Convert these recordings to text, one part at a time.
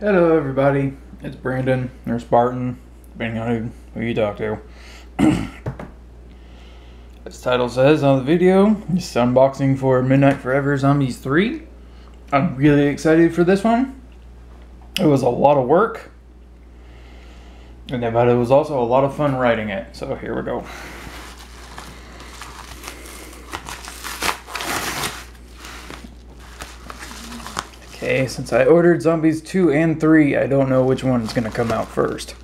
Hello, everybody. It's Brandon or Spartan, depending on who, you talk to. As title says on the video, it's unboxing for Midnight Forever Zombies 3. I'm really excited for this one. It was a lot of work, and but it was also a lot of fun writing it. So here we go. Okay, since I ordered Zombies 2 and 3, I don't know which one's gonna come out first.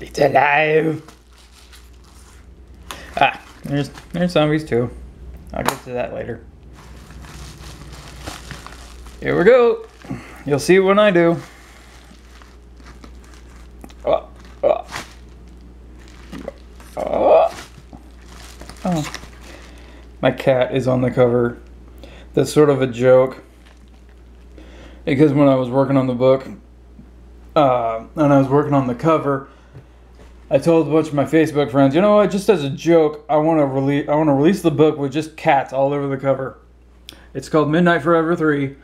It's alive! Ah, there's, there's Zombies 2. I'll get to that later. Here we go! You'll see when I do. Oh, oh. Oh. oh. My cat is on the cover. That's sort of a joke. Because when I was working on the book, uh, and I was working on the cover, I told a bunch of my Facebook friends, you know what? Just as a joke, I want to release. I want to release the book with just cats all over the cover. It's called Midnight Forever Three,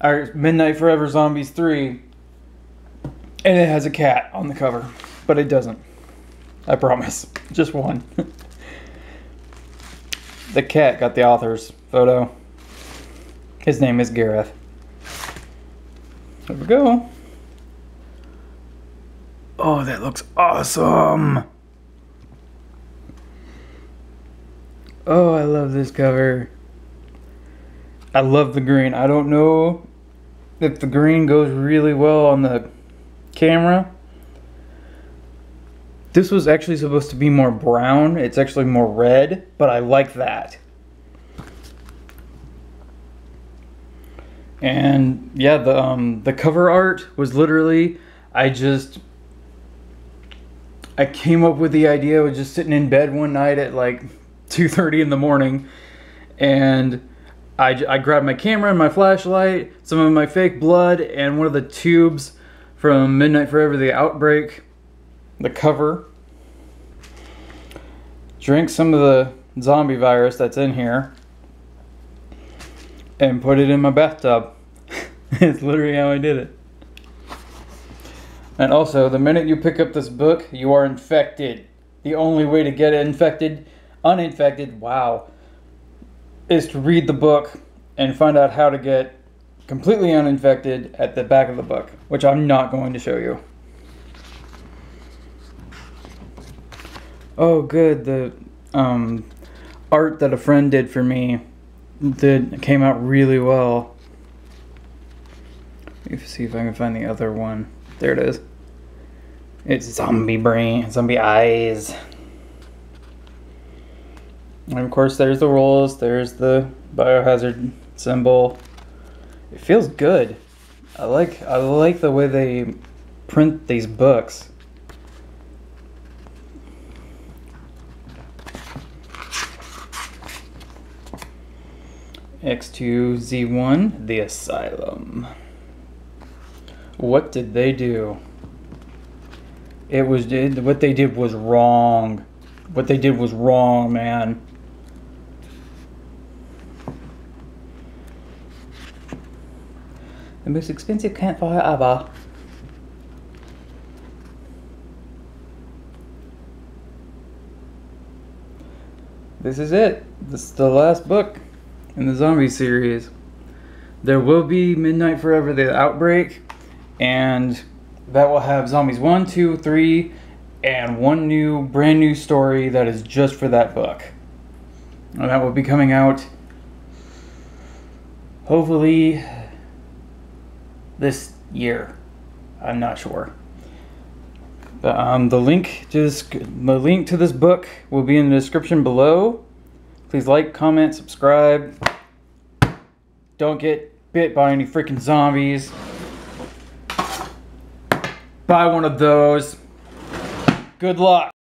or Midnight Forever Zombies Three, and it has a cat on the cover, but it doesn't. I promise. Just one. The cat got the author's photo. His name is Gareth. There we go. Oh, that looks awesome. Oh, I love this cover. I love the green. I don't know if the green goes really well on the camera. This was actually supposed to be more brown. It's actually more red, but I like that. And yeah, the um, the cover art was literally I just I came up with the idea. Was just sitting in bed one night at like 2:30 in the morning, and I I grabbed my camera and my flashlight, some of my fake blood, and one of the tubes from Midnight Forever: The Outbreak the cover, drink some of the zombie virus that's in here, and put it in my bathtub. it's literally how I did it. And also, the minute you pick up this book, you are infected. The only way to get infected, uninfected, wow, is to read the book and find out how to get completely uninfected at the back of the book, which I'm not going to show you. Oh, good. The um, art that a friend did for me did came out really well. Let me see if I can find the other one. There it is. It's zombie brain, zombie eyes. And of course, there's the rolls. There's the biohazard symbol. It feels good. I like I like the way they print these books. X2Z1, The Asylum. What did they do? It was did what they did was wrong. What they did was wrong, man. The most expensive campfire ever. This is it. This is the last book in the zombie series. There will be Midnight Forever the Outbreak, and that will have Zombies 1, 2, 3, and one new, brand new story that is just for that book. And that will be coming out hopefully this year. I'm not sure. But, um, the link the link to this book will be in the description below. Please like, comment, subscribe. Don't get bit by any freaking zombies. Buy one of those. Good luck.